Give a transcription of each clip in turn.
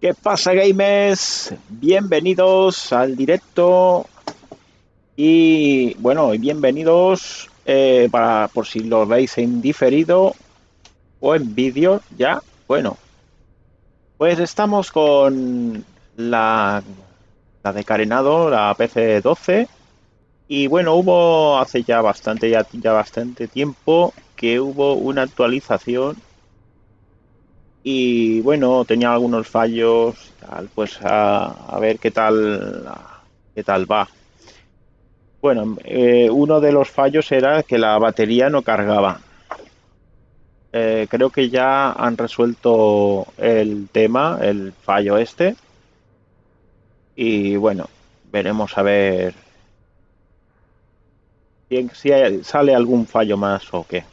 ¿Qué pasa, gamers? Bienvenidos al directo y bueno, bienvenidos eh, para por si lo veis en diferido o en vídeo ya. Bueno, pues estamos con la, la de Carenado, la PC12 y bueno, hubo hace ya bastante ya, ya bastante tiempo que hubo una actualización y bueno, tenía algunos fallos, tal, pues a, ver qué tal, qué tal va. Bueno, eh, uno de los fallos era que la batería no cargaba. Eh, creo que ya han resuelto el tema, el fallo este. Y bueno, veremos a ver si sale algún fallo más o qué.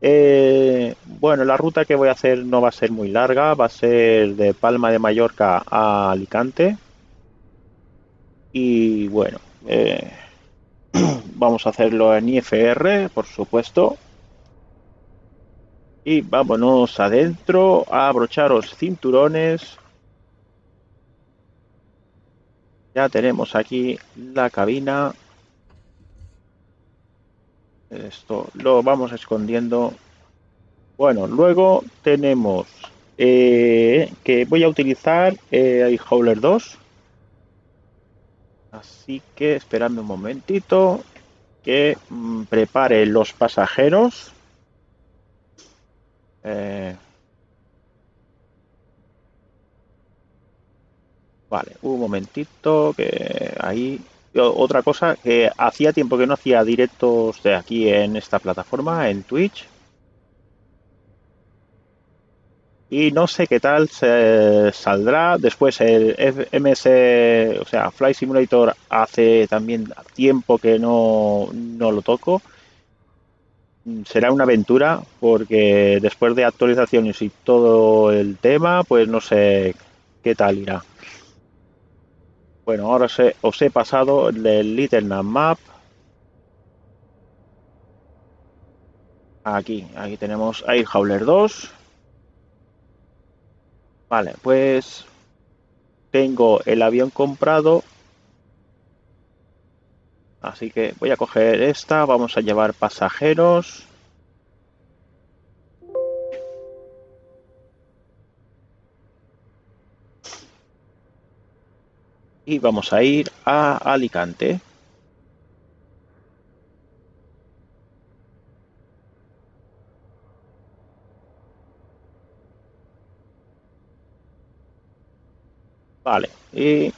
Eh, bueno, la ruta que voy a hacer no va a ser muy larga, va a ser de Palma de Mallorca a Alicante. Y bueno, eh, vamos a hacerlo en IFR, por supuesto. Y vámonos adentro a abrocharos cinturones. Ya tenemos aquí la cabina esto lo vamos escondiendo. Bueno, luego tenemos eh, que voy a utilizar eh, Howler 2. Así que esperadme un momentito que mm, prepare los pasajeros. Eh, vale, un momentito que ahí otra cosa, que hacía tiempo que no hacía directos de aquí en esta plataforma, en Twitch. Y no sé qué tal se saldrá. Después el MS, o sea, Fly Simulator hace también tiempo que no, no lo toco. Será una aventura porque después de actualizaciones y todo el tema, pues no sé qué tal irá. Bueno, ahora os he pasado el Little Map. Aquí, aquí tenemos Air Howler 2. Vale, pues tengo el avión comprado. Así que voy a coger esta, vamos a llevar pasajeros. Y vamos a ir a Alicante. Vale, y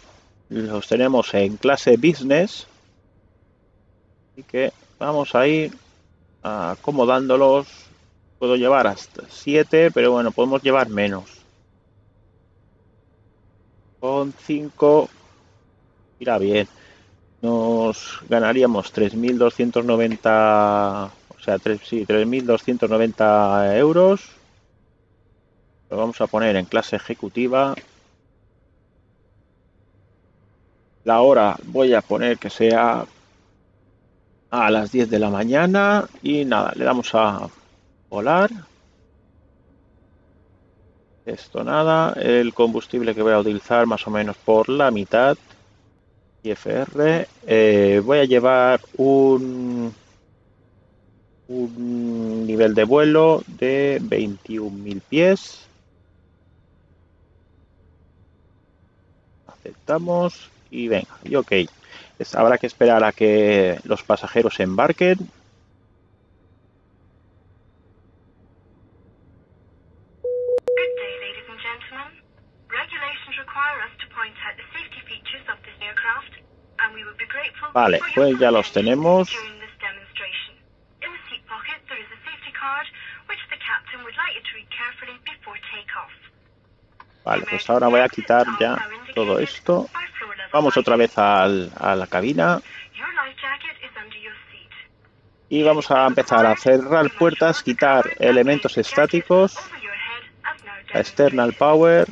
los tenemos en clase business. Así que vamos a ir acomodándolos. Puedo llevar hasta 7, pero bueno, podemos llevar menos. Con 5 irá bien. Nos ganaríamos 3.290, o sea, 3, sí, 3.290 euros. Lo vamos a poner en clase ejecutiva. La hora voy a poner que sea a las 10 de la mañana y nada, le damos a volar. Esto nada, el combustible que voy a utilizar más o menos por la mitad. IFR. Eh, voy a llevar un, un nivel de vuelo de 21.000 pies. Aceptamos y venga, y ok. habrá que esperar a que los pasajeros embarquen Vale, pues ya los tenemos. Vale, pues ahora voy a quitar ya todo esto. Vamos otra vez al, a la cabina. Y vamos a empezar a cerrar puertas, quitar elementos estáticos. External power.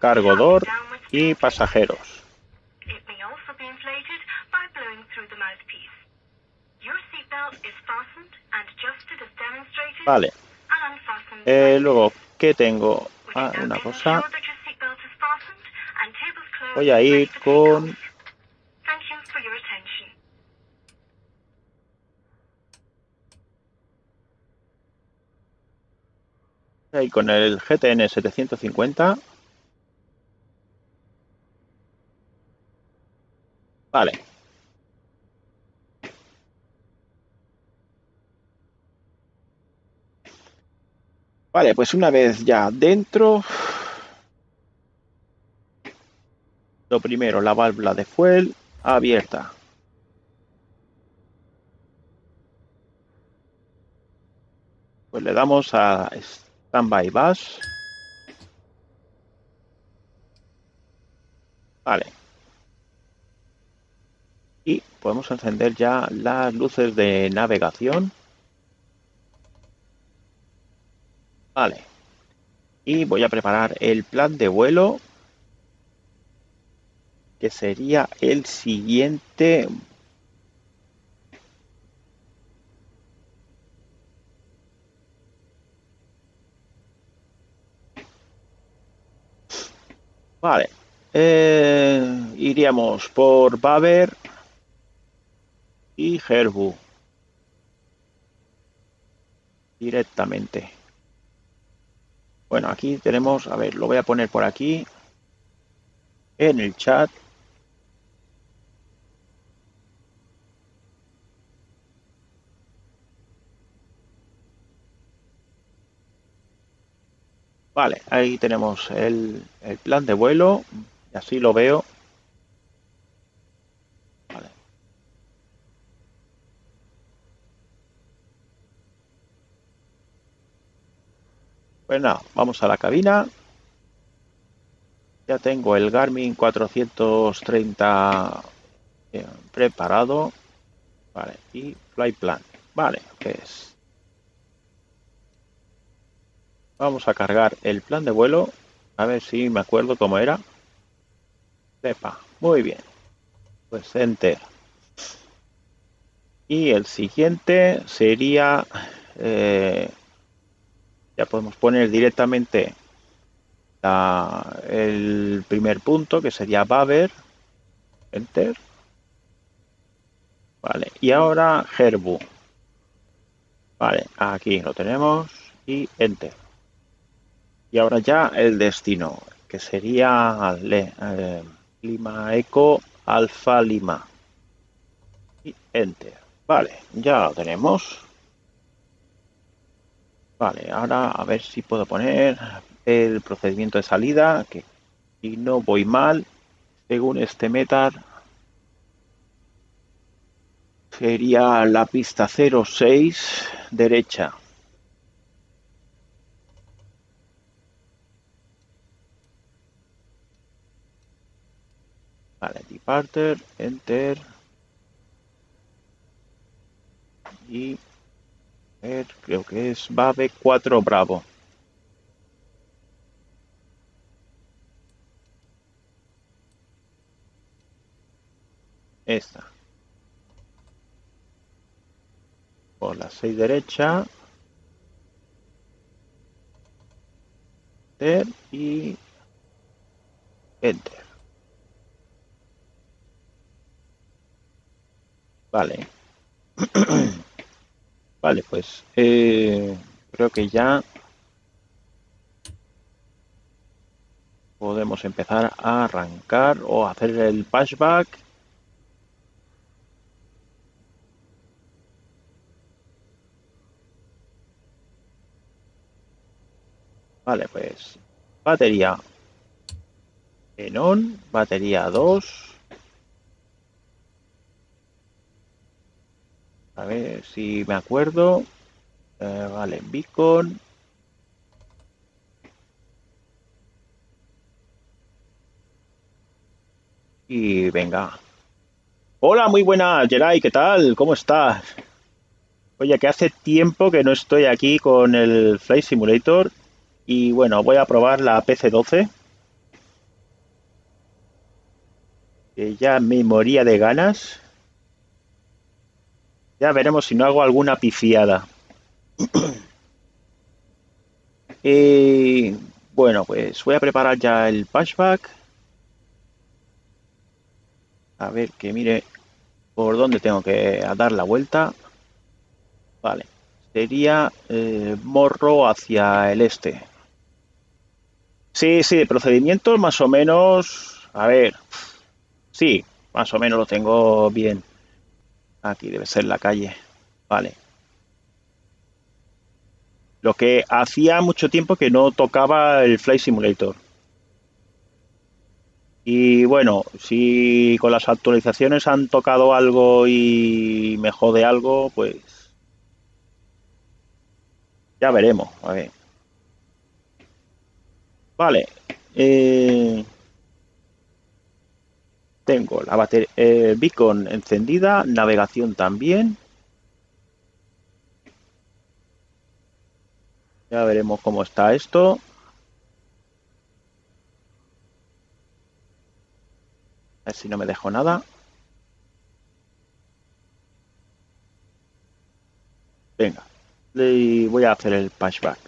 cargador y pasajeros. Vale. Eh, luego, ¿qué tengo? Ah, una cosa. Voy a ir con Con el GTN 750. Vale. Vale, pues una vez ya dentro, lo primero, la válvula de fuel abierta. Pues le damos a Standby Bus. Vale. Y podemos encender ya las luces de navegación. Vale. Y voy a preparar el plan de vuelo. Que sería el siguiente. Vale. Eh, iríamos por Baber y Herbu. Directamente. Bueno, aquí tenemos, a ver, lo voy a poner por aquí en el chat. Vale, ahí tenemos el, plan de vuelo, así lo veo. Pues nada, vamos a la cabina. Ya tengo el Garmin 430 eh, preparado. Vale, y Flight Plan. Vale, pues vamos a cargar el plan de vuelo. A ver si me acuerdo cómo era. Sepa, muy bien. Pues enter. Y el siguiente sería eh, ya podemos poner directamente el primer punto que sería Baber, enter. Vale, y ahora Herbu. Vale, aquí lo tenemos y enter. Y ahora ya el destino, que sería eh, Lima Eco Alfa Lima. Y enter. Vale, ya lo tenemos. Vale, ahora a ver si puedo poner el procedimiento de salida, que si no voy mal, según este metar, sería la pista 06 derecha. Vale, departure, enter. Y creo que es Bave 4 Bravo. Esta. Por la 6 derecha. Enter y Enter. Vale. Vale, pues eh, creo que ya podemos empezar a arrancar o hacer el patchback. Vale, pues batería en on, batería 2. A ver si me acuerdo. Eh, vale, beacon. Y venga. Hola, muy buenas, Geray, ¿qué tal? ¿Cómo estás? Oye, que hace tiempo que no estoy aquí con el Flight Simulator y bueno, voy a probar la PC12. Que ya me moría de ganas. Ya veremos si no hago alguna pifiada. eh, bueno, pues voy a preparar ya el patchback. A ver que mire por dónde tengo que dar la vuelta. Vale, sería eh, morro hacia el este. Sí, sí, procedimientos más o menos. A ver, sí, más o menos lo tengo bien. Aquí debe ser la calle. Vale. Lo que hacía mucho tiempo que no tocaba el Flight Simulator. Y bueno, si con las actualizaciones han tocado algo y me jode algo, pues ya veremos. A ver. Vale. Eh, tengo la batería, eh, beacon encendida, navegación también. Ya veremos cómo está esto. A ver si no me dejo nada. Venga, le voy a hacer el patchback.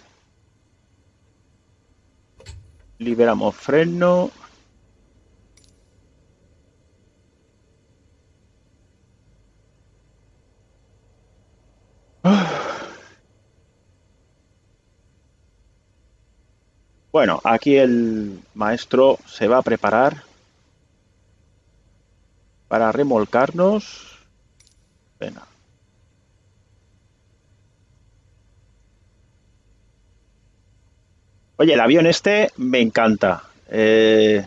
Liberamos freno. Bueno, aquí el maestro se va a preparar para remolcarnos. Venga. Oye, el avión este me encanta. Eh,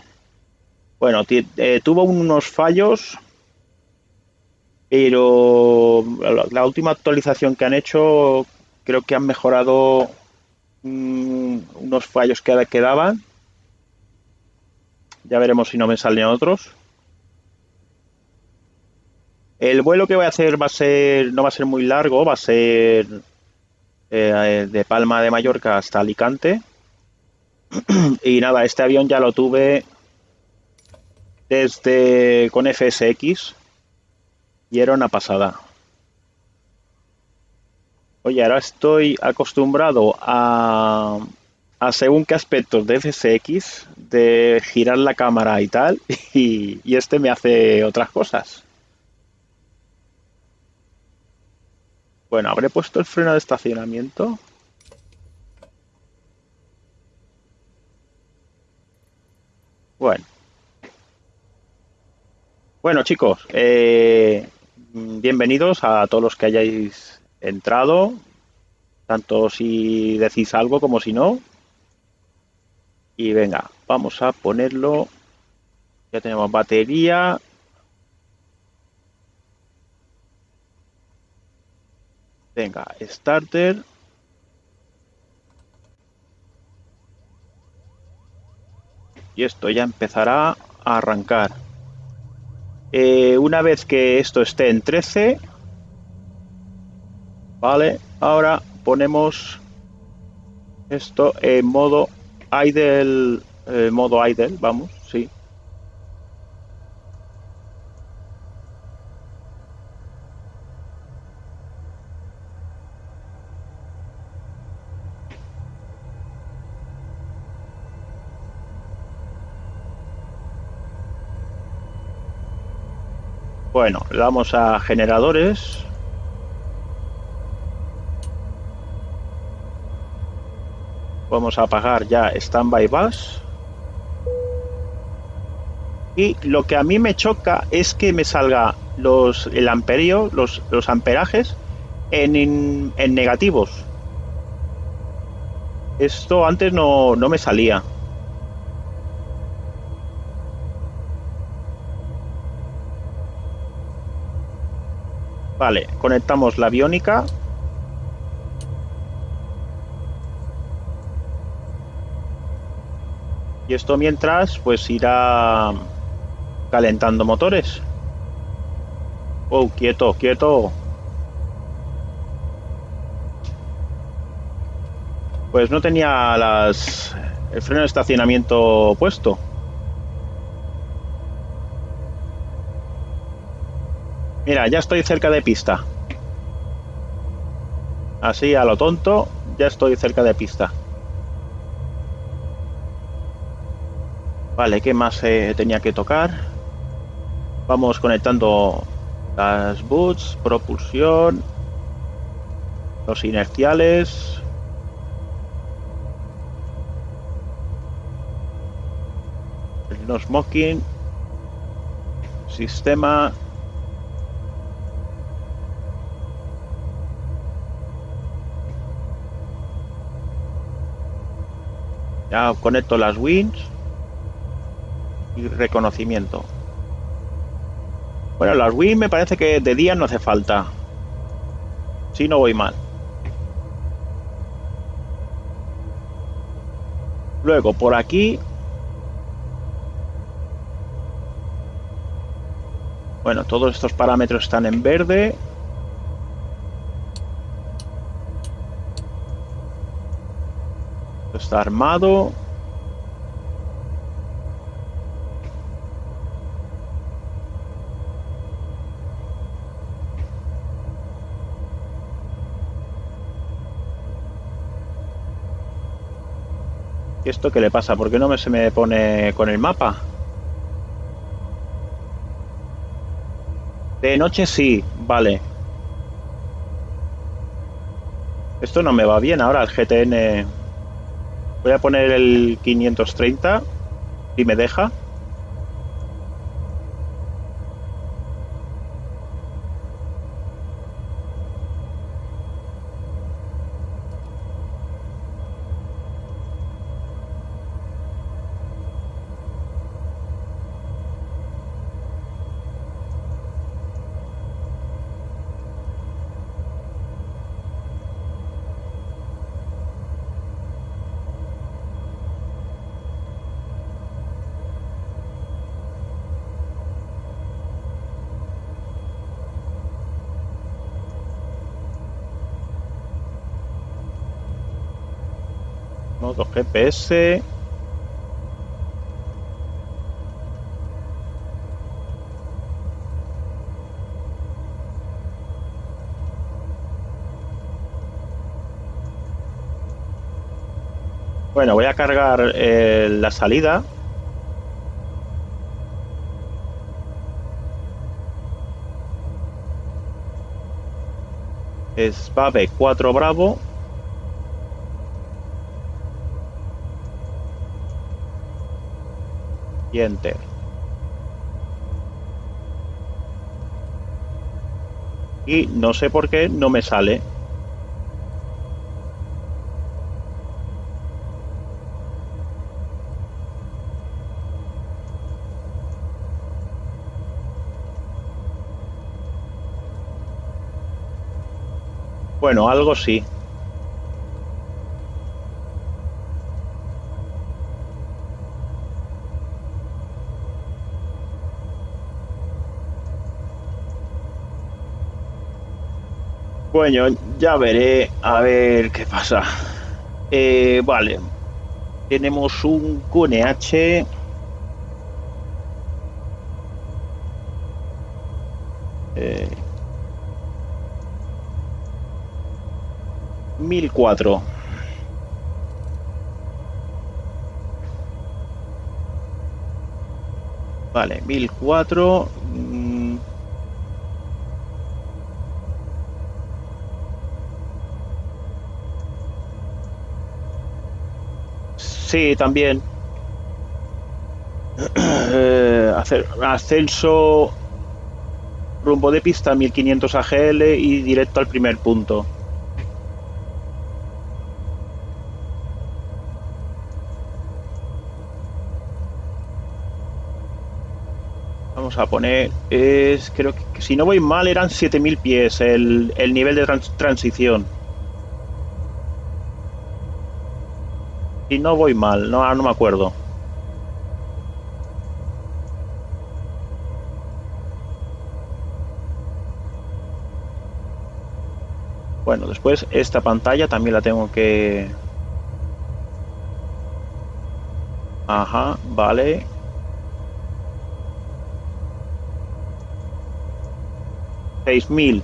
bueno, eh, tuvo unos fallos, pero la, última actualización que han hecho creo que han mejorado mm, unos fallos que quedaban. Ya veremos si no me salen otros. El vuelo que voy a hacer va a ser, no va a ser muy largo, va a ser eh, de Palma de Mallorca hasta Alicante. y nada, este avión ya lo tuve desde con FSX y era una pasada. Oye, ahora estoy acostumbrado a, a según qué aspectos de FSX, de girar la cámara y tal, y, y este me hace otras cosas. Bueno, habré puesto el freno de estacionamiento. Bueno. Bueno, chicos, eh, bienvenidos a todos los que hayáis entrado, tanto si decís algo como si no. Y venga, vamos a ponerlo. Ya tenemos batería. Venga, starter. y esto ya empezará a arrancar. Eh, una vez que esto esté en 13, vale, ahora ponemos esto en modo idle, eh, modo idle, vamos, sí. Bueno, le damos a generadores. Vamos a apagar ya Standby Bus. Y lo que a mí me choca es que me salga los, el amperio, los, los amperajes en, en, negativos. Esto antes no, no me salía. Vale, conectamos la biónica. Y esto mientras, pues irá calentando motores. Oh, quieto, quieto. Pues no tenía las el freno de estacionamiento puesto. Mira, ya estoy cerca de pista. Así a lo tonto, ya estoy cerca de pista. Vale, ¿qué más eh, tenía que tocar? Vamos conectando las boots, propulsión, los inerciales. El no smoking. Sistema. Ya conecto las wings y reconocimiento. Bueno, las wings me parece que de día no hace falta. Si no voy mal. Luego, por aquí... Bueno, todos estos parámetros están en verde. Está armado. ¿Y esto qué le pasa? ¿Por qué no me, se me pone con el mapa? De noche sí, vale. Esto no me va bien ahora el GTN. Voy a poner el 530 y me deja. Modo GPS. Bueno, voy a cargar eh, la salida. Es Bave 4 Bravo. Y. Y no sé por qué no me sale. Bueno, algo sí. Bueno, ya veré a ver qué pasa. Eh, vale. Tenemos un QNH. Eh, 1004. Vale, 1004. Sí, también. Eh, hacer ascenso rumbo de pista 1500 AGL y directo al primer punto. Vamos a poner, es, creo que si no voy mal eran 7000 pies el, el nivel de trans- transición. Si no voy mal, no, ahora no me acuerdo. Bueno, después esta pantalla también la tengo que... Ajá, vale. Seis mil.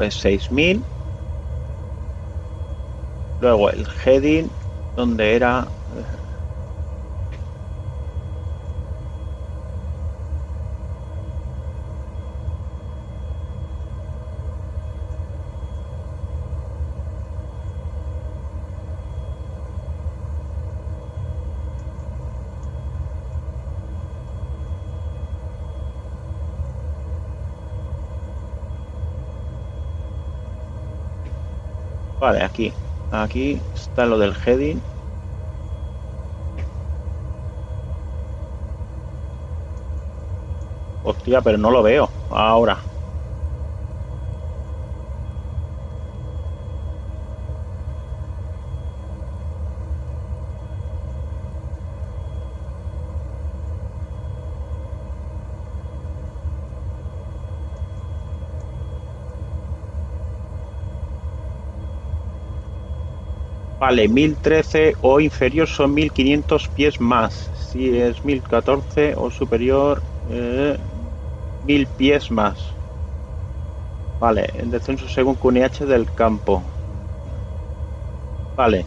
Pues 6000. Luego el heading, donde era Vale, aquí. Aquí está lo del heading. Hostia, pero no lo veo ahora. Vale, 1013 o inferior son 1500 pies más. Si es 1014 o superior, eh, 1000 pies más. Vale, el descenso según QNH del campo. Vale.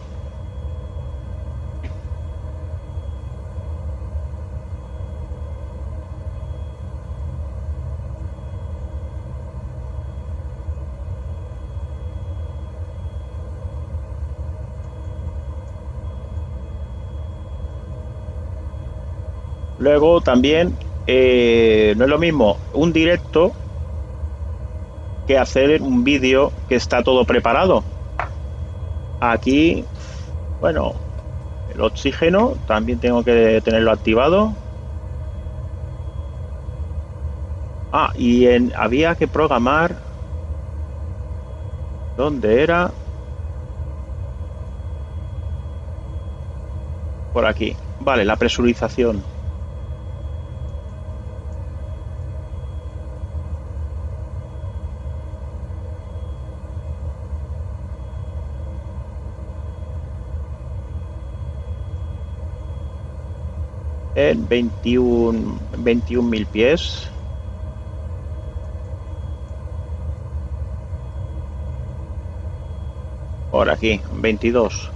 Luego también eh, no es lo mismo un directo que hacer un vídeo que está todo preparado. Aquí, bueno, el oxígeno también tengo que tenerlo activado. Ah, y había que programar. ¿Dónde era? Por aquí. Vale, la presurización. 21 21.000 pies. Por aquí 22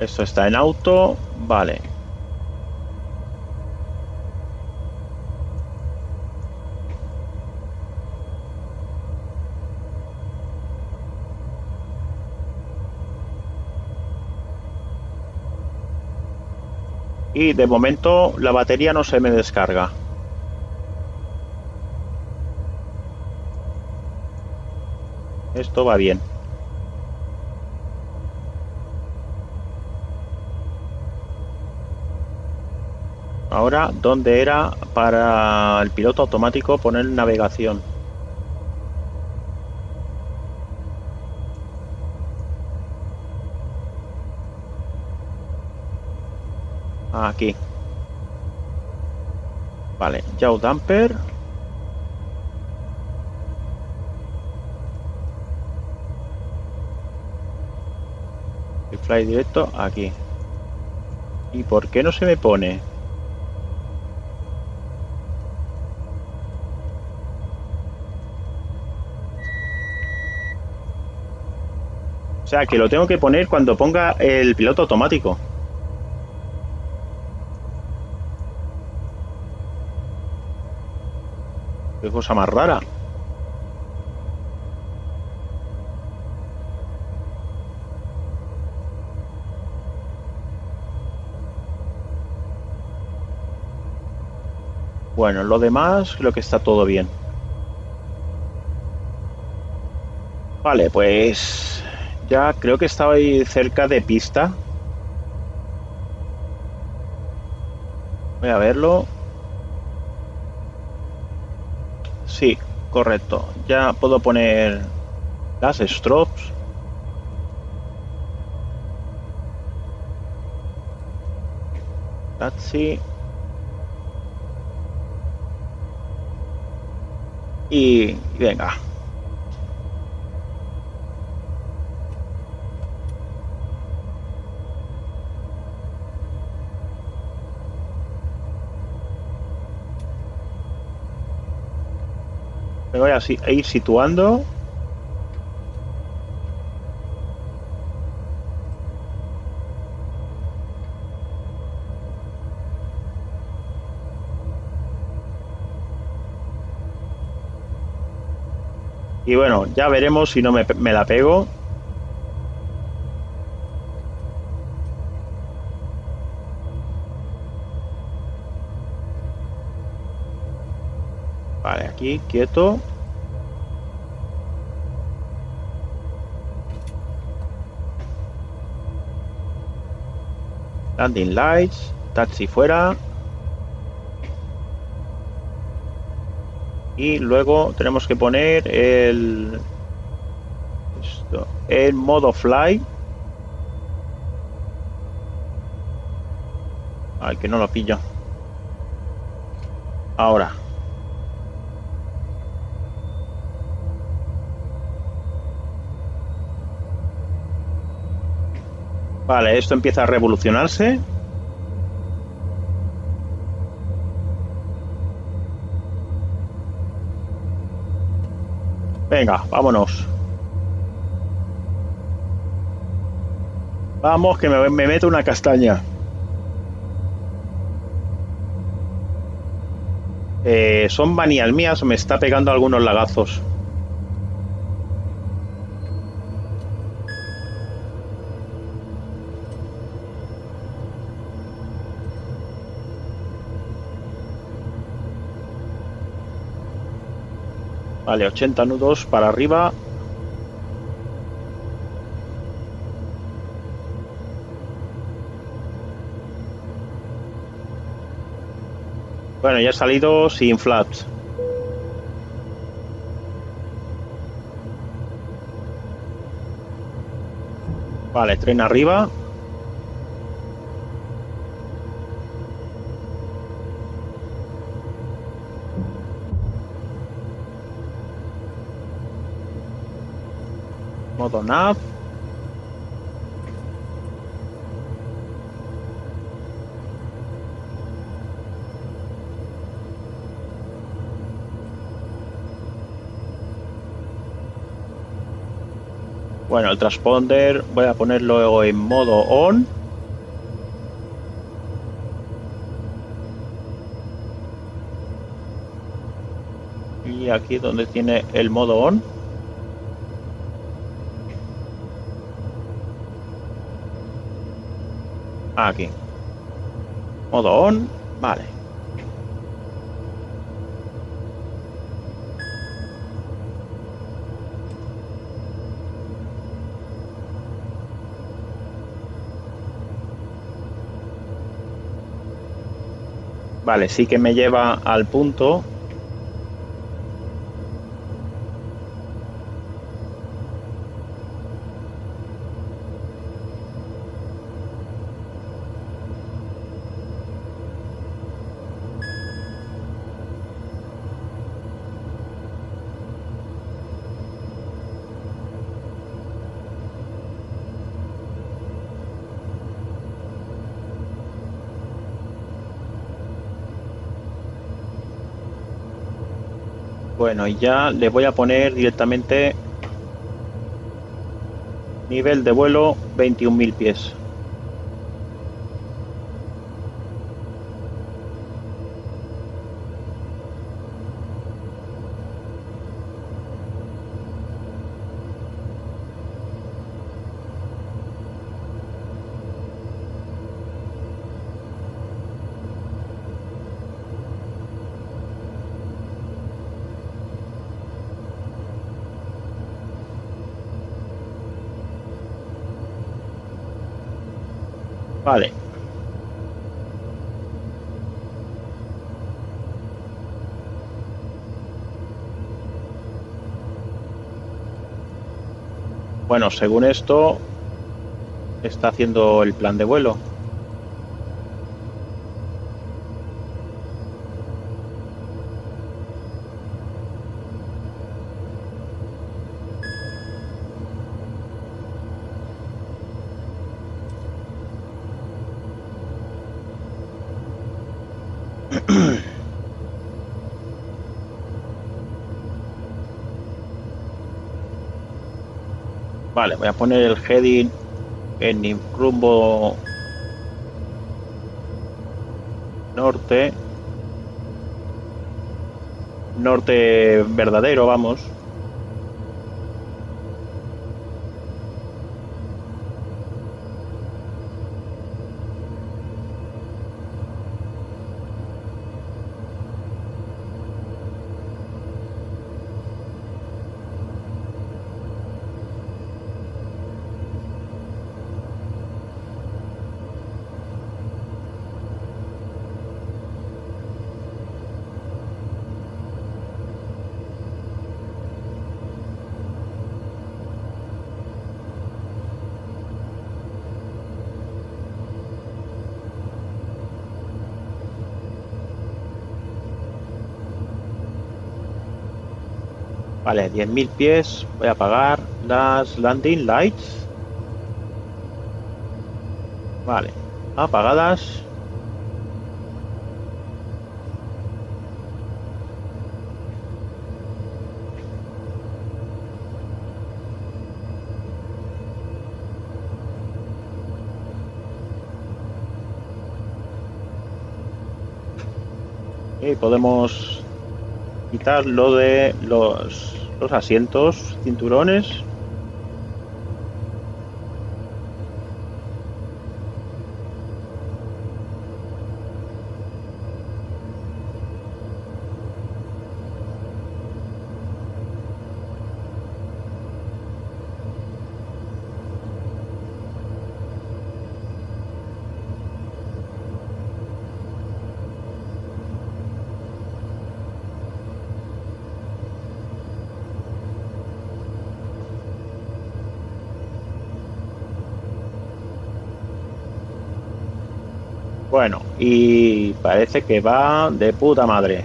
esto está en auto vale de momento la batería no se me descarga. Esto va bien. Ahora, ¿dónde era para el piloto automático poner navegación? Aquí. Vale, Yaw Damper. Y fly directo aquí. ¿Y por qué no se me pone? O sea, que lo tengo que poner cuando ponga el piloto automático. Cosa más rara. Bueno, lo demás creo que está todo bien. Vale, pues ya creo que estaba ahí cerca de pista. Voy a verlo. Correcto. Ya puedo poner las strobes. Taxi. Y venga. Voy a, ir situando. Y bueno, ya veremos si no me la pego. Aquí, quieto. Landing lights, taxi fuera. Y luego tenemos que poner el esto, el modo fly. Al que no lo pillo. Ahora. Vale, esto empieza a revolucionarse. Venga, vámonos. Vamos, que me, me meto una castaña. Eh, son manías mías, me está pegando algunos lagazos. Vale, 80 nudos para arriba. Bueno, ya he salido sin flaps. Vale, tren arriba. Bueno, el transponder voy a ponerlo en modo on. Y aquí donde tiene el modo on. Aquí. Modo on. Vale. Vale, sí que me lleva al punto. Bueno, y ya le voy a poner directamente nivel de vuelo 21.000 pies. Vale. Bueno, según esto, está haciendo el plan de vuelo. Voy a poner el heading en rumbo norte. Norte verdadero, vamos. Vale, 10.000 pies. Voy a apagar las landing lights. Vale, apagadas. Y podemos quitar lo de los los asientos, cinturones. Y parece que va de puta madre.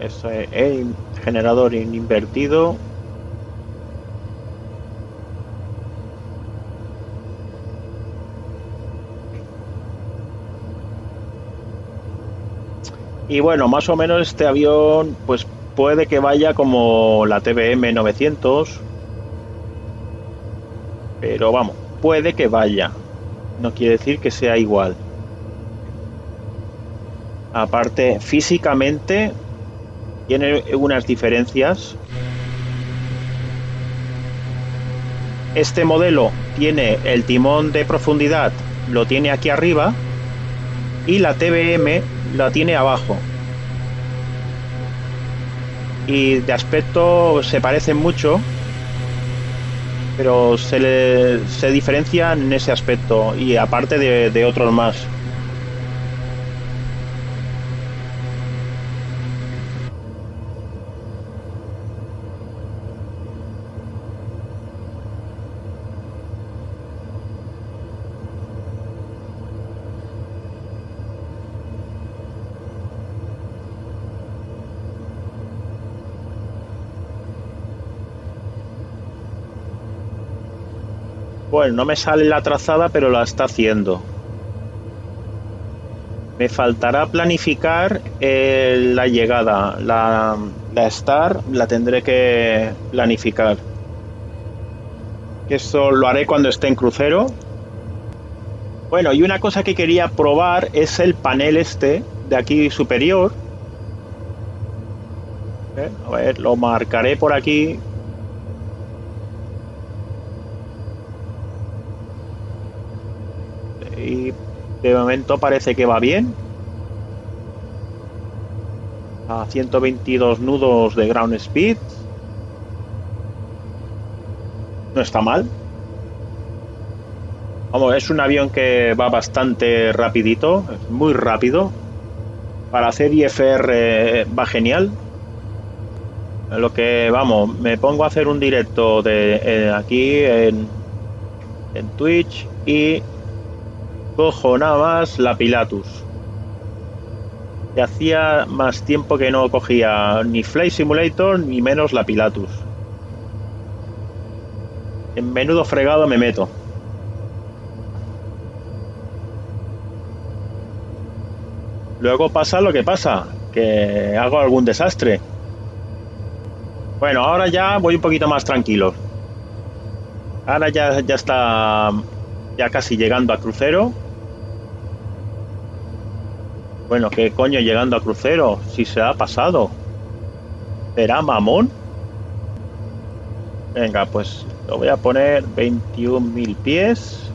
Eso es generador invertido Y bueno, más o menos este avión pues puede que vaya como la TBM 900. Pero vamos, puede que vaya. No quiere decir que sea igual. Aparte, físicamente tiene unas diferencias. Este modelo tiene el timón de profundidad, lo tiene aquí arriba, y la TBM la tiene abajo. Y de aspecto se parecen mucho, pero se, se diferencia en ese aspecto y aparte de otros más. No me sale la trazada, pero la está haciendo. Me faltará planificar eh, la llegada. La, la Star la tendré que planificar. Eso lo haré cuando esté en crucero. Bueno, y una cosa que quería probar es el panel este de aquí superior. Eh, a ver, lo marcaré por aquí de momento parece que va bien. A 122 nudos de ground speed. No está mal. Vamos, es un avión que va bastante rapidito, muy rápido. Para hacer IFR va genial. Lo que vamos, me pongo a hacer un directo de eh, aquí en, en Twitch y cojo nada más la Pilatus. Y hacía más tiempo que no cogía ni Flight Simulator ni menos la Pilatus. En menudo fregado me meto. Luego pasa lo que pasa, que hago algún desastre. Bueno, ahora ya voy un poquito más tranquilo. Ahora ya, ya está ya casi llegando a crucero. Bueno, ¿qué coño llegando a crucero? Si se ha pasado. ¿Será mamón? Venga, pues lo voy a poner 21.000 pies.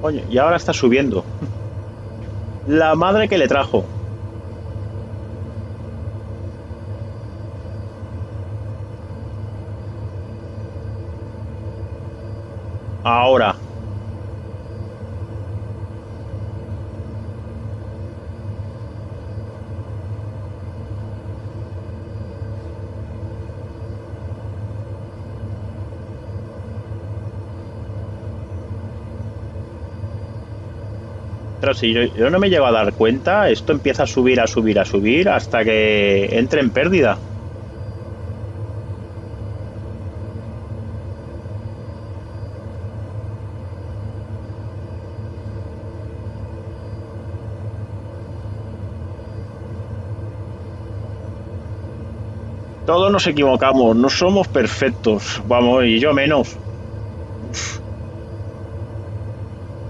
Oye, y ahora está subiendo. La madre que le trajo. Ahora. Si yo, yo, no me llego a dar cuenta, esto empieza a subir, a subir, a subir hasta que entre en pérdida. Todos nos equivocamos, no somos perfectos, vamos, y yo menos.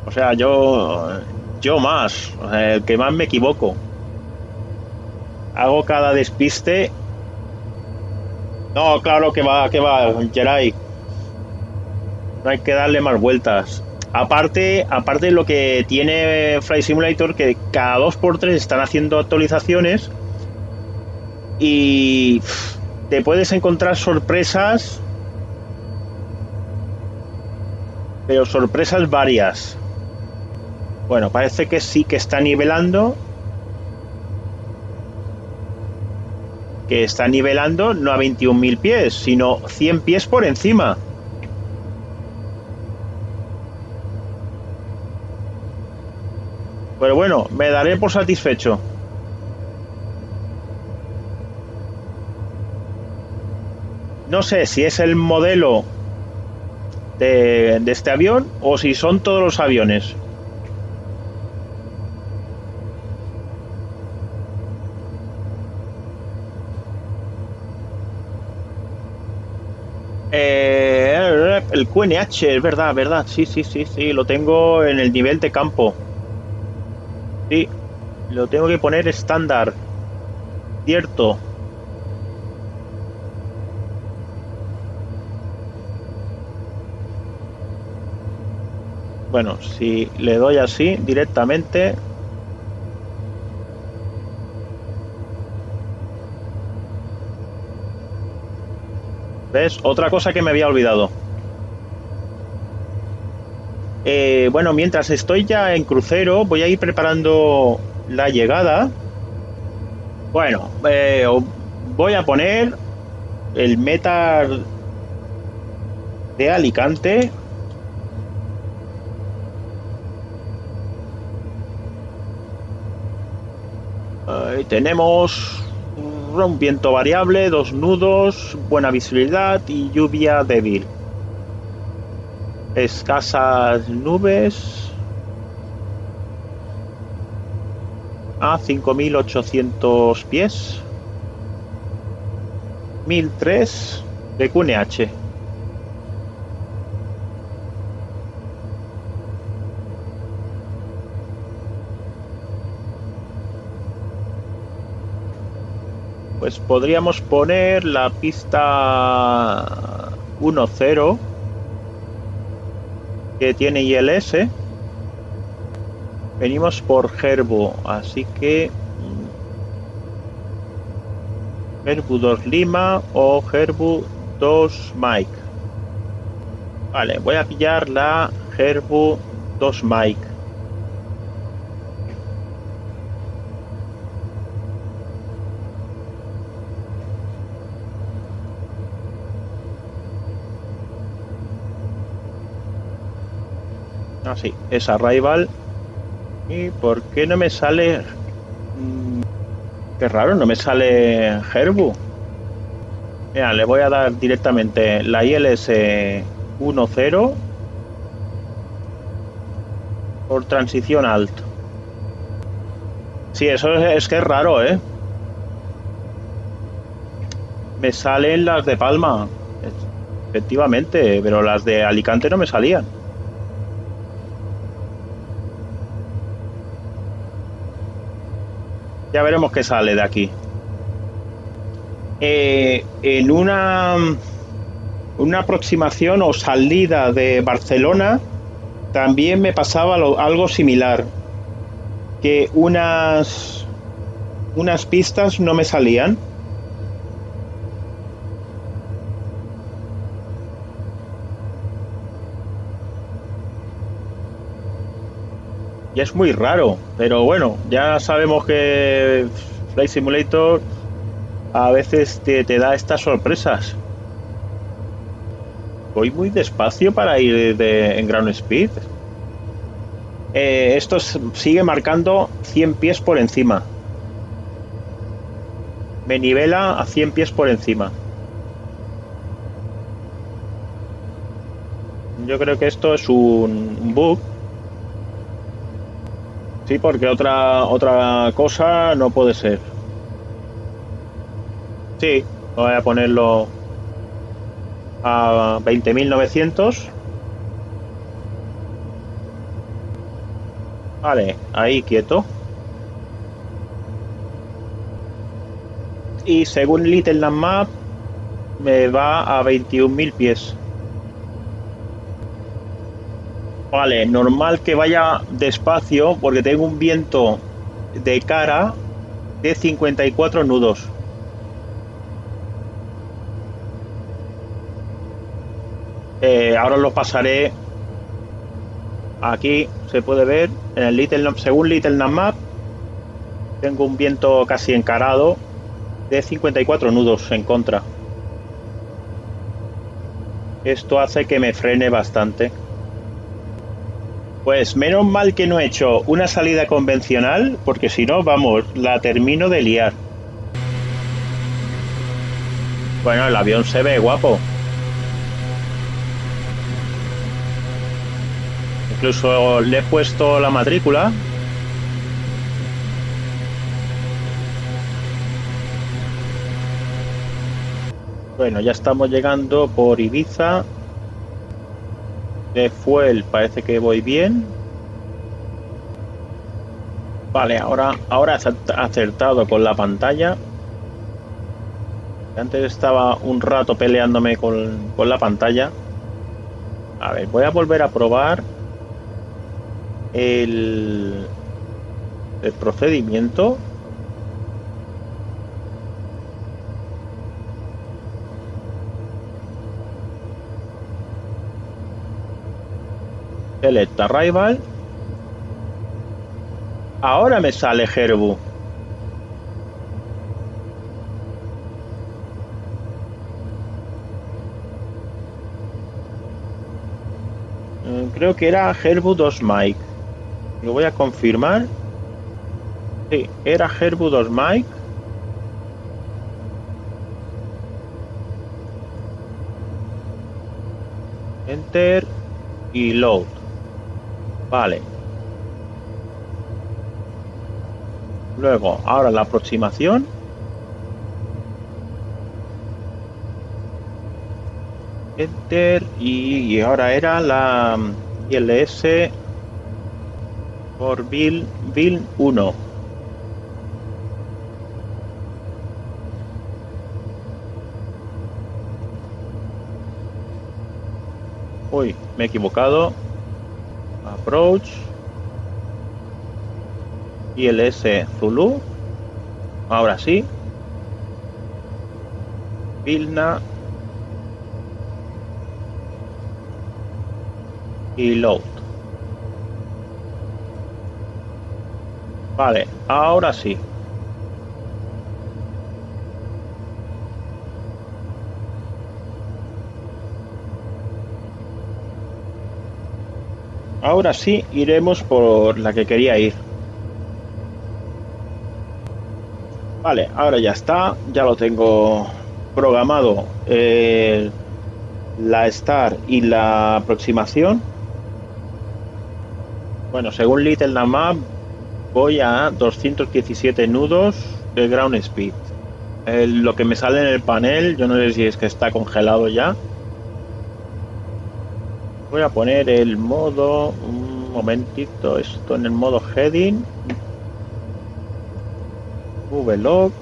O sea, yo yo más, el que más me equivoco. Hago cada despiste. No, claro que va, que va, Jerai. No hay que darle más vueltas. Aparte, aparte de lo que tiene Flight Simulator, que cada 2x3 están haciendo actualizaciones y te puedes encontrar sorpresas, pero sorpresas varias. Bueno, parece que sí que está nivelando. Que está nivelando no a 21.000 pies, sino 100 pies por encima. Pero bueno, me daré por satisfecho. No sé si es el modelo de, de este avión o si son todos los aviones. Eh, el QNH, es verdad, verdad. Sí, sí, sí, sí. Lo tengo en el nivel de campo. Sí. Lo tengo que poner estándar. Cierto. Bueno, si le doy así directamente, ¿Ves? Otra cosa que me había olvidado. Eh, bueno, mientras estoy ya en crucero, voy a ir preparando la llegada. Bueno, eh, voy a poner el metal de Alicante. Ahí tenemos un viento variable, dos nudos, buena visibilidad y lluvia débil. Escasas nubes. A 5800 pies. 1003 de QNH. pues podríamos poner la pista 1.0 que tiene ILS. Venimos por Gerbo, así que Gerbu 2 Lima o Gerbu 2 Mike. Vale, voy a pillar la Gerbu 2 Mike. Ah, sí, es. ¿Y por qué no me sale? Mm, qué raro, no me sale Herbu. Mira, le voy a dar directamente la ILS 1.0 por transición alt. Sí, eso es, es que es raro, ¿eh? Me salen las de Palma, efectivamente, pero las de Alicante no me salían. Ya veremos qué sale de aquí. Eh, en una, una aproximación o salida de Barcelona también me pasaba algo similar. Que unas, unas pistas no me salían. Y es muy raro, pero bueno, ya sabemos que Flight Simulator a veces te, te da estas sorpresas. Voy muy despacio para ir de, en ground speed. Eh, esto es- sigue marcando 100 pies por encima. Me nivela a 100 pies por encima. Yo creo que esto es un bug. Sí, porque otra otra cosa no puede ser. Sí, voy a ponerlo a 20.900. Vale, ahí quieto. Y según Little Land Map, me va a 21.000 pies. Vale, normal que vaya despacio porque tengo un viento de cara de 54 nudos. Eh, ahora lo pasaré aquí, se puede ver en el Little según Little Nam Map tengo un viento casi encarado de 54 nudos en contra. Esto hace que me frene bastante. Pues menos mal que no he hecho una salida convencional, porque si no, vamos, la termino de liar. Bueno, el avión se ve guapo. Incluso le he puesto la matrícula. Bueno, ya estamos llegando por Ibiza. De fuel parece que voy bien. Vale, ahora, ahora he acertado con la pantalla. Antes estaba un rato peleándome con, con la pantalla. A ver, voy a volver a probar el, el procedimiento. Select Arrival. Ahora me sale Herbu. Eh, Creo que era Herbu 2 Mike. Lo voy a confirmar. Sí, era Herbu 2 Mike. Enter y load. Vale. Luego, ahora la aproximación. Enter y, ahora era la ILS por Bill, Bill 1. Uy, me he equivocado. Approach. ILS Zulu. Ahora sí. Vilna. Y load. Vale, ahora sí. Ahora sí iremos por la que quería ir. Vale, ahora ya está, ya lo tengo programado eh, la Star y la aproximación. Bueno, según Little Map voy a 217 nudos de ground speed. lo que me sale en el panel, yo no sé si es que está congelado ya. Voy a poner el modo, un momentito, esto en el modo heading. VLOG.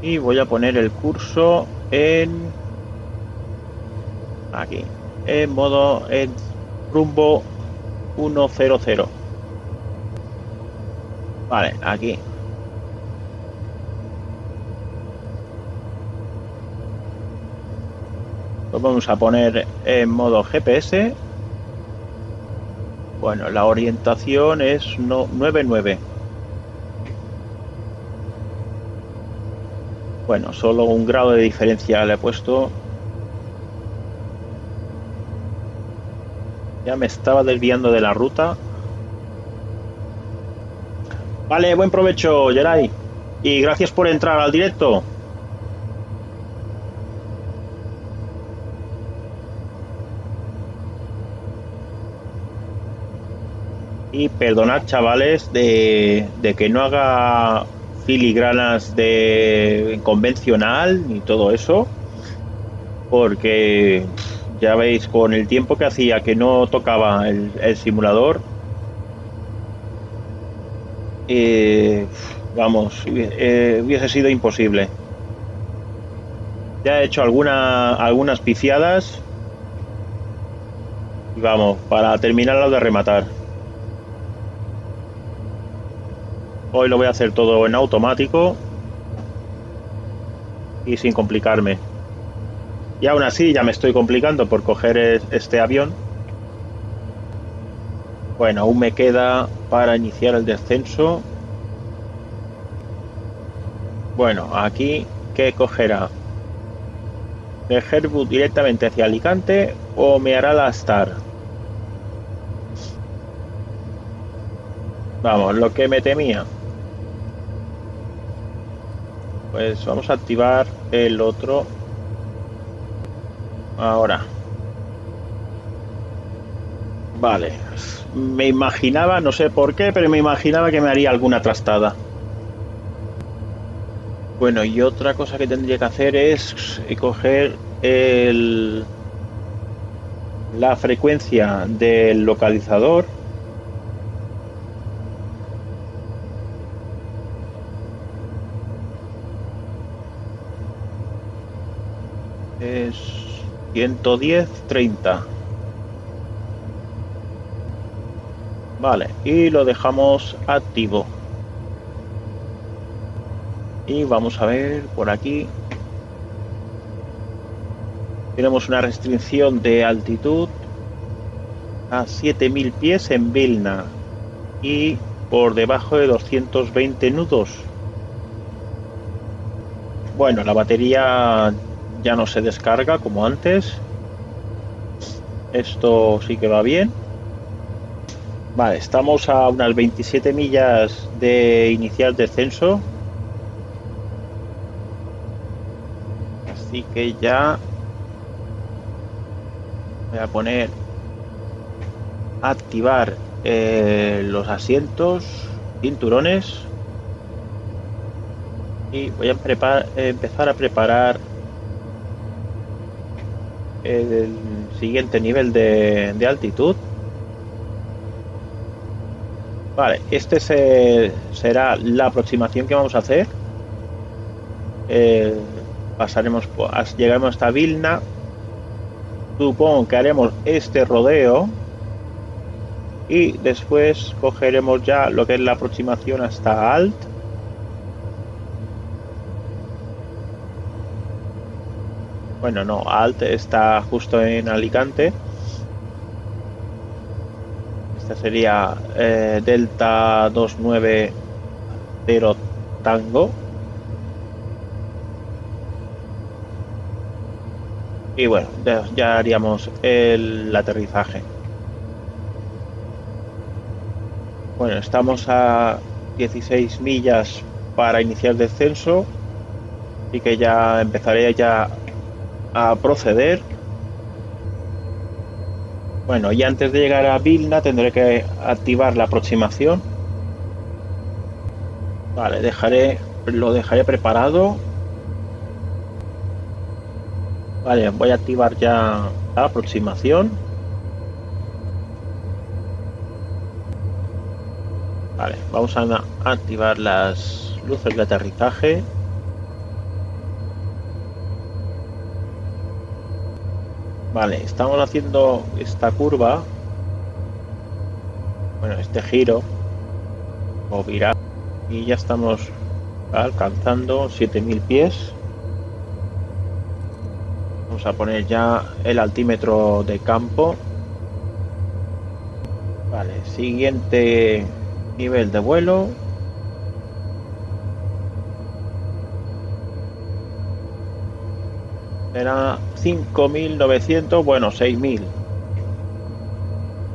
Y voy a poner el curso en aquí, en modo en rumbo 100. Vale, aquí. Lo vamos a poner en modo GPS. Bueno, la orientación es no, 99. Bueno, solo un grado de diferencia le he puesto. Ya me estaba desviando de la ruta. Vale, buen provecho, Geray. Y gracias por entrar al directo. Y perdonad, chavales, de, que no haga filigranas de convencional ni todo eso. Porque ya veis, con el tiempo que hacía que no tocaba el, simulador, eh, vamos, eh, hubiese sido imposible. Ya he hecho alguna, algunas piciadas. Y vamos, para terminarlo de rematar. Hoy lo voy a hacer todo en automático. Y sin complicarme. Y aún así ya me estoy complicando por coger este avión. Bueno, aún me queda para iniciar el descenso. Bueno, aquí, ¿qué cogerá? ¿De Herwood directamente hacia Alicante o me hará la Star? Vamos, lo que me temía. Pues vamos a activar el otro. Ahora. Vale, me imaginaba, no sé por qué, pero me imaginaba que me haría alguna trastada. Bueno, y otra cosa que tendría que hacer es coger el, la frecuencia del localizador. Es 110 30. Vale, y lo dejamos activo. Y vamos a ver por aquí. Tenemos una restricción de altitud a 7000 pies en Vilna y por debajo de 220 nudos. Bueno, la batería ya no se descarga como antes. Esto sí que va bien. Vale, estamos a unas 27 millas de inicial descenso. Así que ya voy a poner activar eh, los asientos, cinturones y voy a empezar a preparar el siguiente nivel de altitud Vale, este será la aproximación que vamos a hacer. Eh, pasaremos, llegaremos hasta Vilna. Supongo que haremos este rodeo. Y después cogeremos ya lo que es la aproximación hasta Alt. Bueno, no, Alt está justo en Alicante. Esta sería eh, Delta 290 Tango. Y bueno, ya, haríamos el aterrizaje. Bueno, estamos a 16 millas para iniciar descenso. Así que ya empezaré ya a proceder. Bueno, y antes de llegar a Vilna tendré que activar la aproximación. Vale, dejaré, lo dejaré preparado. Vale, voy a activar ya la aproximación. Vale, vamos a activar las luces de aterrizaje. Vale, estamos haciendo esta curva. Bueno, este giro. O virar. Y ya estamos alcanzando 7000 pies. Vamos a poner ya el altímetro de campo. Vale, siguiente nivel de vuelo. Era 5.900, bueno, 6.000.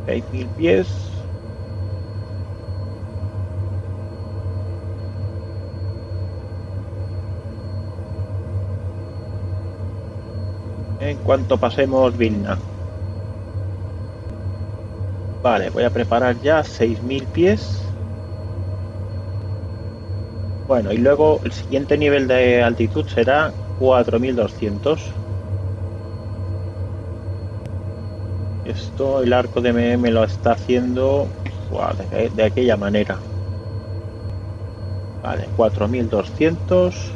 6.000 pies. En cuanto pasemos Vilna. Vale, voy a preparar ya 6.000 pies. Bueno, y luego el siguiente nivel de altitud será 4200. Esto el arco de MM lo está haciendo de, aquella manera. Vale, 4200.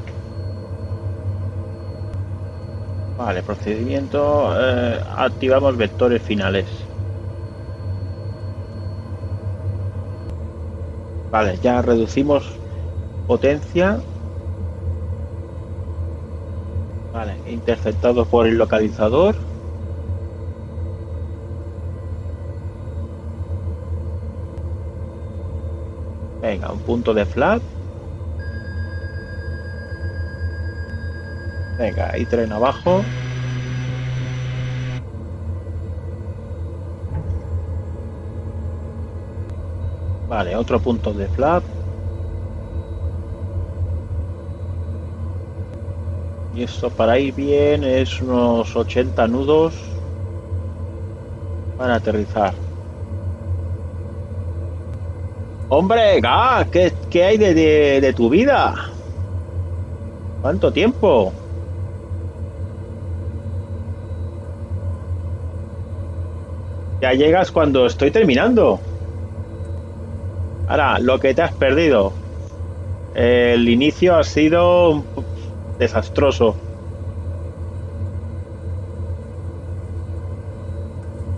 Vale, procedimiento. Eh, activamos vectores finales. Vale, ya reducimos potencia. Vale, interceptado por el localizador. Venga, un punto de flat. Venga, ahí tren abajo. Vale, otro punto de flap. Y esto para ir bien es unos 80 nudos para aterrizar. Hombre, ¿qué, ¿qué, hay de, de, de tu vida? ¿Cuánto tiempo? Ya llegas cuando estoy terminando. Ahora, lo que te has perdido. El inicio ha sido desastroso.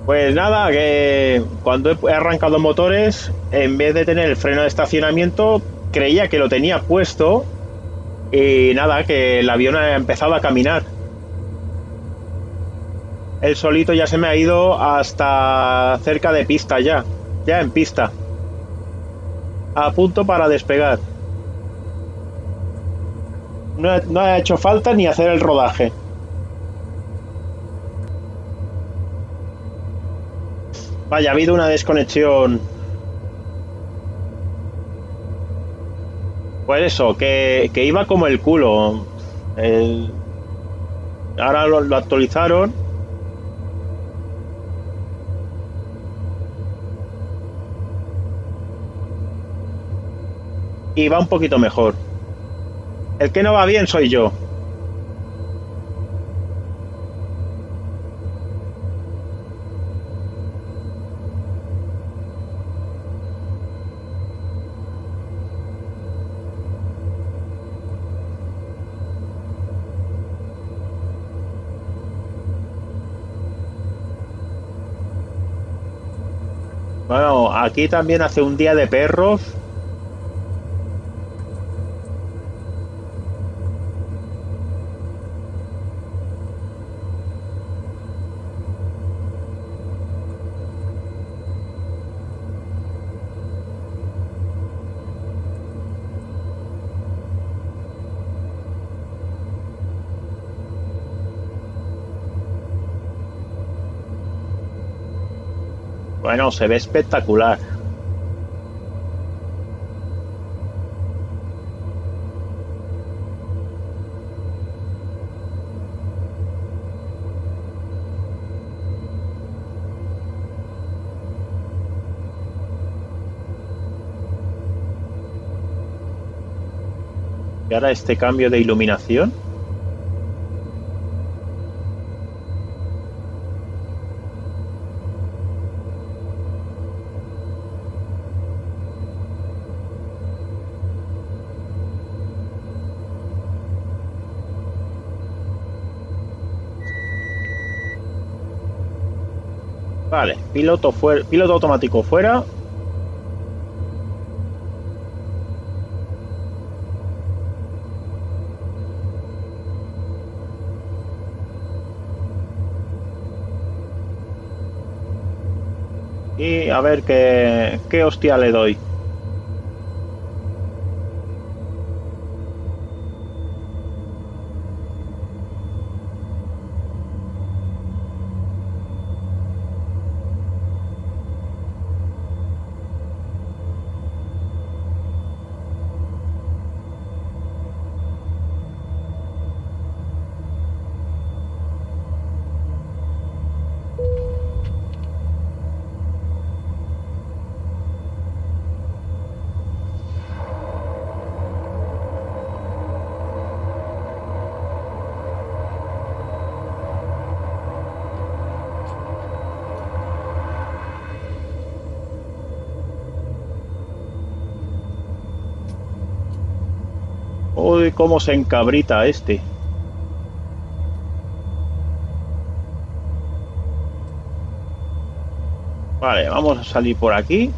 Pues nada, que cuando he arrancado motores, en vez de tener el freno de estacionamiento, creía que lo tenía puesto y nada, que el avión ha empezado a caminar. El solito ya se me ha ido hasta cerca de pista ya, ya en pista. A punto para despegar. No, no ha hecho falta ni hacer el rodaje. Vaya, ha habido una desconexión. Pues eso, que, que iba como el culo. El... Ahora lo, lo, actualizaron. Y va un poquito mejor. El que no va bien soy yo. Bueno, aquí también hace un día de perros. iluminado, se ve espectacular. Y ahora este cambio de iluminación piloto, fuera, piloto automático fuera. Y a ver qué, qué hostia le doy. Uy, cómo se encabrita este. Vale, vamos a salir por aquí.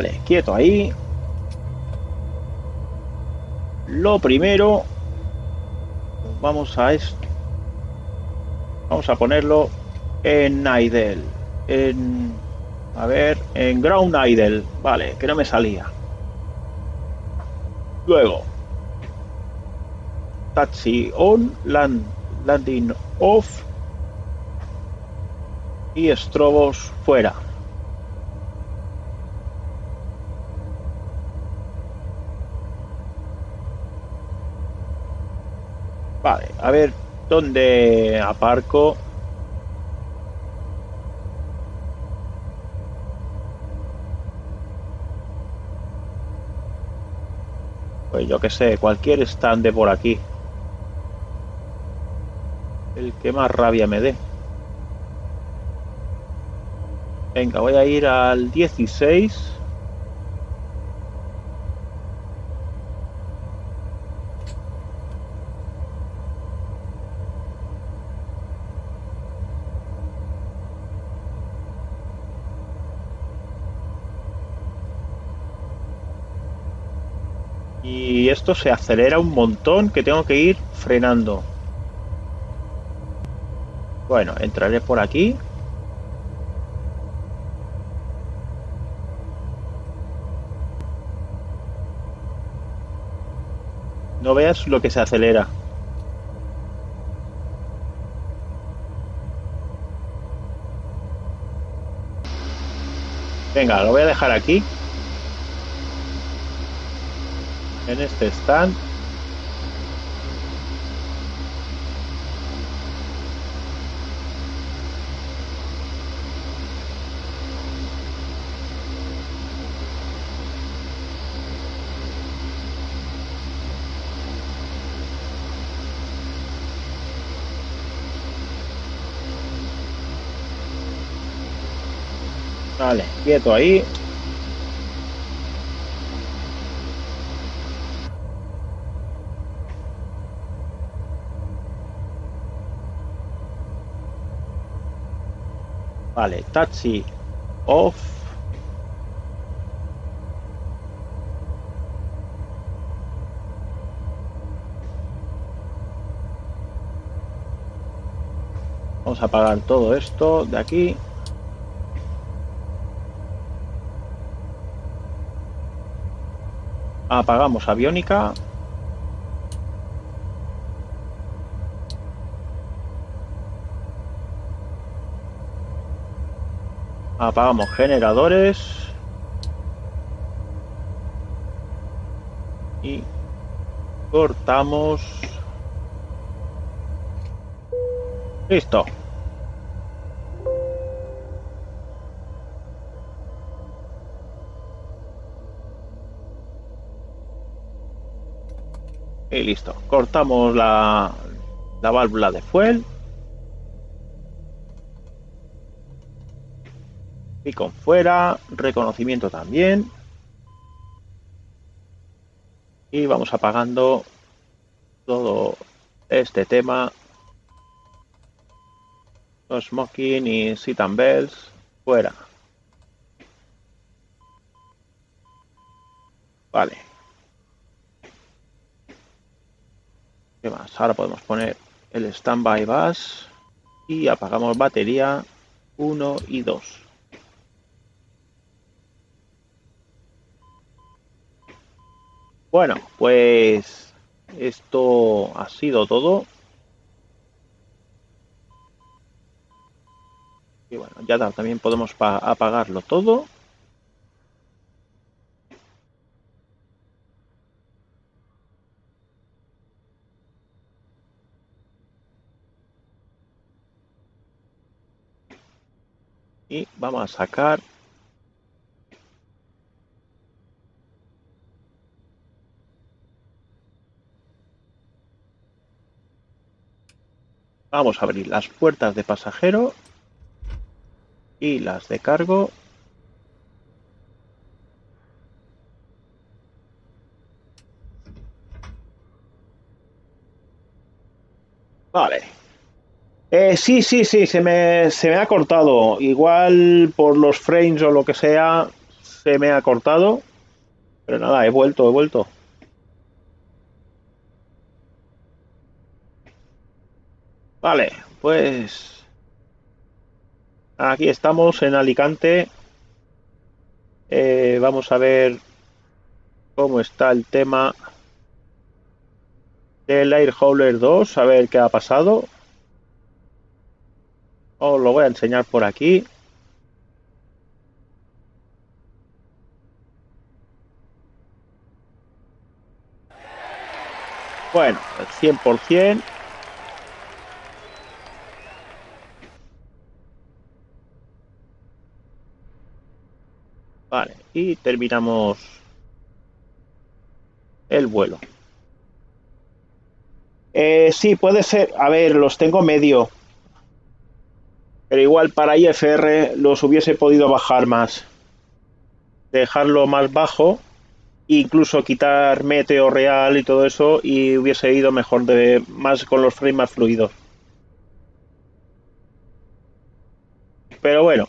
Vale, quieto ahí. Lo primero, vamos a esto. Vamos a ponerlo en idle. En, a ver, en ground idle. Vale, que no me salía. Luego, taxi on, land, landing off y estrobos fuera. Vale, a ver dónde aparco. Pues yo que sé, cualquier stand de por aquí. El que más rabia me dé. Venga, voy a ir al 16. Y esto se acelera un montón que tengo que ir frenando. Bueno, entraré por aquí. No veas lo que se acelera. Venga, lo voy a dejar aquí. En este stand Vale, quieto ahí. Vale, taxi off. Vamos a apagar todo esto de aquí. Apagamos aviónica. Apagamos generadores. Y cortamos. Listo. Y listo. Cortamos la, la válvula de fuel. Con fuera, reconocimiento también. Y vamos apagando todo este tema. No smoking y sit and bells. Fuera. Vale. ¿Qué más? Ahora podemos poner el standby bus y apagamos batería 1 y 2. Bueno, pues esto ha sido todo. Y bueno, ya también podemos apagarlo todo. y vamos a sacar vamos a abrir las puertas de pasajero y las de cargo vale eh, sí, sí, sí, se me, se me ha cortado. Igual por los frames o lo que sea, se me ha cortado. Pero nada, he vuelto, he vuelto. Vale, pues aquí estamos en Alicante. Eh, vamos a ver cómo está el tema del Air 2, a ver qué ha pasado. Os lo voy a enseñar por aquí. Bueno, el 100%. Vale, y terminamos el vuelo. Eh, sí, puede ser. A ver, los tengo medio. Pero igual para IFR los hubiese podido bajar más. Dejarlo más bajo, incluso quitar meteo real y todo eso, y hubiese ido mejor de más con los frames más fluidos. Pero bueno,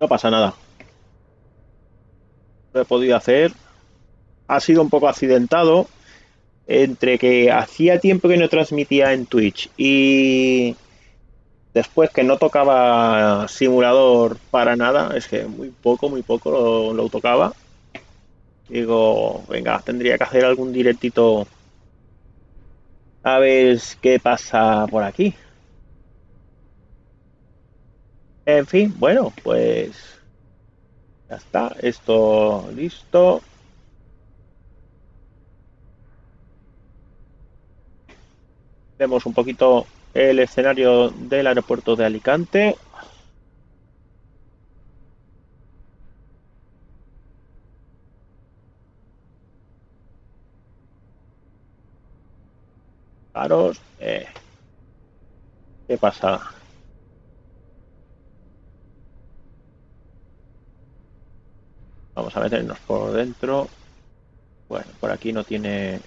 no pasa nada. Lo he podido hacer. Ha sido un poco accidentado entre que hacía tiempo que no transmitía en Twitch y Después que no tocaba simulador para nada, es que muy poco, muy poco lo, tocaba. Digo, venga, tendría que hacer algún directito a ver qué pasa por aquí. En fin, bueno, pues ya está, esto listo. Vemos un poquito el escenario del aeropuerto de Alicante. Paros. Eh. ¿Qué pasa? Vamos a meternos por dentro. Bueno, por aquí no tiene...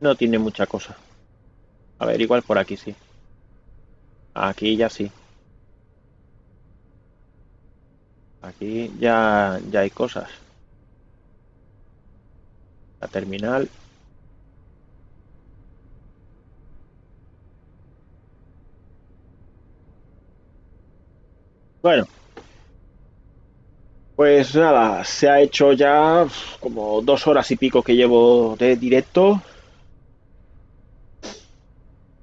No tiene mucha cosa. A ver, igual por aquí sí. Aquí ya sí. Aquí ya, ya hay cosas. La terminal. Bueno. Pues nada, se ha hecho ya como dos horas y pico que llevo de directo.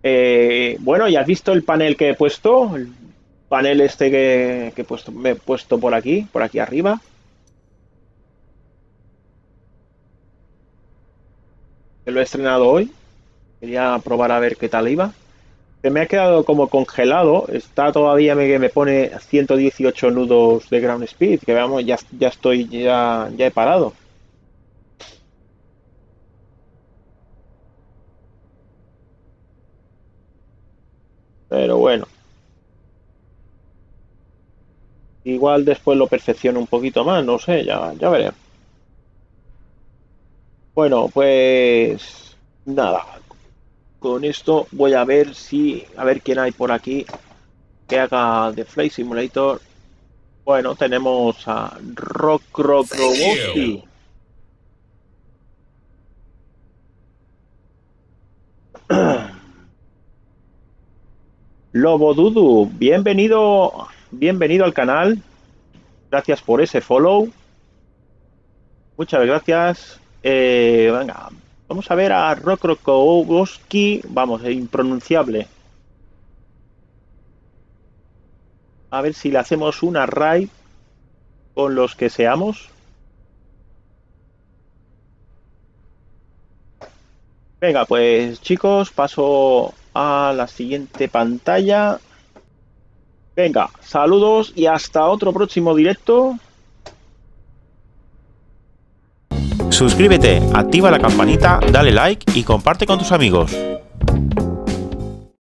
Eh, bueno, ¿ya has visto el panel que he puesto? panel este que, que he puesto, me he puesto por aquí, por aquí arriba. Que lo he estrenado hoy. Quería probar a ver qué tal iba. Se me ha quedado como congelado. Está todavía me, me pone 118 nudos de ground speed. Que veamos, ya, ya estoy, ya, ya he parado. Pero bueno. Igual después lo perfecciono un poquito más, no sé, ya, ya veré. Bueno, pues nada. Con esto voy a ver si. A ver quién hay por aquí que haga The Flight Simulator. Bueno, tenemos a Rock Rock Roboski. Lobo Dudu, bienvenido, bienvenido al canal. Gracias por ese follow. Muchas gracias. Eh, venga, vamos a ver a Rokrokowski. Vamos, es impronunciable. A ver si le hacemos una raid con los que seamos. Venga, pues chicos, paso a la siguiente pantalla. Venga, saludos y hasta otro próximo directo. Suscríbete, activa la campanita, dale like y comparte con tus amigos.